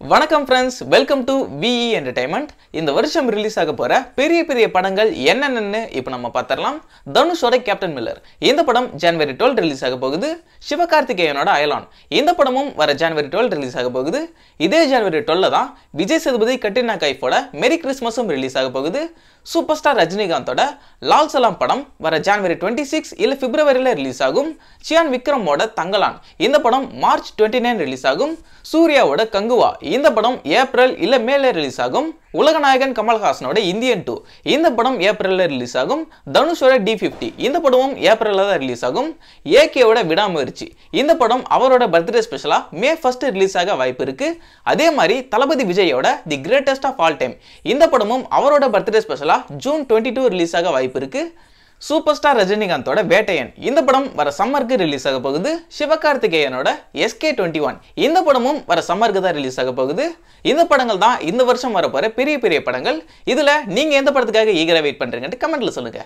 வணக்கம் friends welcome to VE entertainment இந்த வருஷம் ரிலீஸ் ஆக போகிற பெரிய பெரிய படங்கள் என்னென்னு இப்போ நம்ம பார்த்துடலாம். தனுஷோட கேப்டன் மில்லர் இந்த படம் ஜனவரி டுவெல் ரிலீஸ் ஆக போகுது. சிவகார்த்திகேயனோட அயலான் இந்த படமும் வர ஜனவரி டுவெல் ரிலீஸ் ஆக போகுது. இதே ஜனவரி டுவெல்ல தான் விஜய் சேதுபதி கட்டினா கைஃபோட மெரி கிறிஸ்மஸும் ரிலீஸ் ஆக போகுது. சூப்பர் ஸ்டார் ரஜினிகாந்தோட லால் சலாம் படம் வர ஜனவரி டுவெண்ட்டி சிக்ஸ் இல்லை பிப்ரவரியில் ரிலீஸ் ஆகும். சியான் விக்ரமோட தங்கலான். இந்த படம் மார்ச் டுவெண்ட்டி நைன் ரிலீஸ் ஆகும். சூர்யாவோட கங்குவா இந்த படம் ஏப்ரல் இல்லை மேலே ரிலீஸ் ஆகும். உலகநாயகன் கமல்ஹாசனோட இந்தியன் டூ இந்த படம் ஏப்ரலில் ரிலீஸ் ஆகும். தனுஷோட டி ஃபிஃப்டி இந்த படமும் ஏப்ரலில் தான் ரிலீஸ் ஆகும். ஏகேவோட விடாமுயற்சி. இந்த படம் அவரோட பர்த்டே ஸ்பெஷலாக மே ஃபர்ஸ்ட் ரிலீஸ் ஆக வாய்ப்பு இருக்கு. அதே மாதிரி தளபதி விஜயோட the greatest of all time இந்த படமும் அவரோட பர்த்டே ஸ்பெஷலாக ஜூன் டுவெண்ட்டி டூ ரிலீஸ் ஆக வாய்ப்பு இருக்கு. சூப்பர் ஸ்டார் ரஜினிகாந்தோட வேட்டையன். இந்த படம் வர சம்மருக்கு ரிலீஸ் ஆக போகுது. சிவகார்த்திகேயனோட எஸ்கே டுவெண்ட்டி ஒன் இந்த படமும் வர சம்மருக்கு தான் ரிலீஸ் ஆக போகுது. இந்த படங்கள் தான் இந்த வருஷம் வரப்போகிற பெரிய பெரிய படங்கள். இதுல நீங்க எந்த படத்துக்காக ஈகரா வெயிட் பண்றீங்கன்னு கமெண்ட்ல சொல்லுங்க.